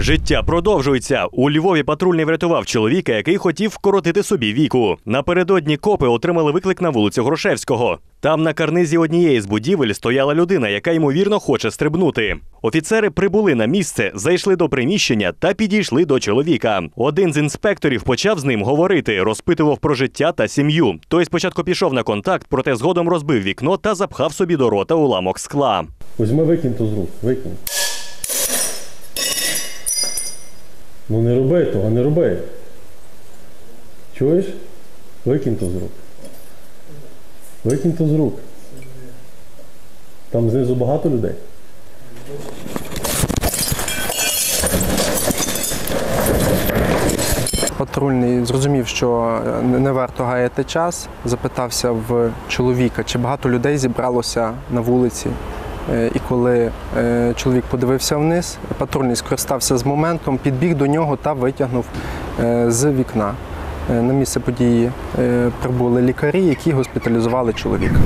Життя продовжується. У Львові патрульний врятував чоловіка, який хотів вкоротити собі віку. Напередодні копи отримали виклик на вулицю Грушевського. Там на карнизі однієї з будівель стояла людина, яка ймовірно хоче стрибнути. Офіцери прибули на місце, зайшли до приміщення та підійшли до чоловіка. Один з інспекторів почав з ним говорити, розпитував про життя та сім'ю. Той спочатку пішов на контакт, проте згодом розбив вікно та запхав собі до рота уламок скла. Візьми викинь то з рук, викинь. Ну не роби того, не роби. Чуєш? Викинь то з рук. Викинь то з рук. Там знизу багато людей. Патрульний зрозумів, що е, не варто гаяти час. Запитався в чоловіка, чи багато людей зібралося на вулиці. Е, І коли е, чоловік подивився вниз, патрульний скористався з моментом, підбіг до нього та витягнув е, з вікна. На місце події прибули лікарі, які госпіталізували чоловіка.